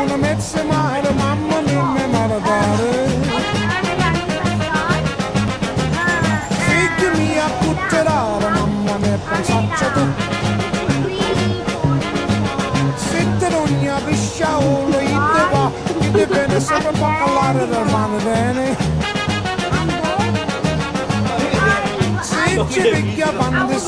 una mezza mare, mamma mia, mi maradare. Figlia mia putterara, mamma mia, pensaccia tu. Se te non ne apisci a uno, io te va, io te bene, se non può parlare del mano bene. Se ci picchia quando